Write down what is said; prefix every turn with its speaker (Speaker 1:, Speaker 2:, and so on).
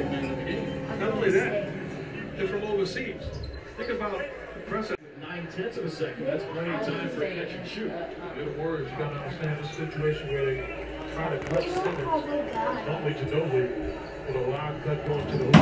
Speaker 1: Not only that, they're from overseas. Think about the precedent.
Speaker 2: Nine tenths of a second, that's plenty of time for a catch and shoot.
Speaker 1: Good words. You gotta understand the situation where they try to cut Simmons. Only Ginobili but a wild cut going to the.